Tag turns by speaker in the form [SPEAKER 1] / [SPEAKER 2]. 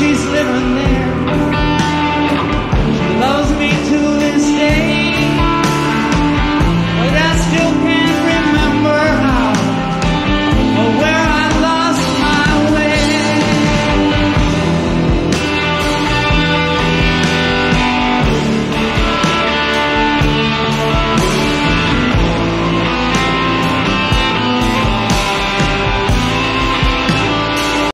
[SPEAKER 1] she's living there.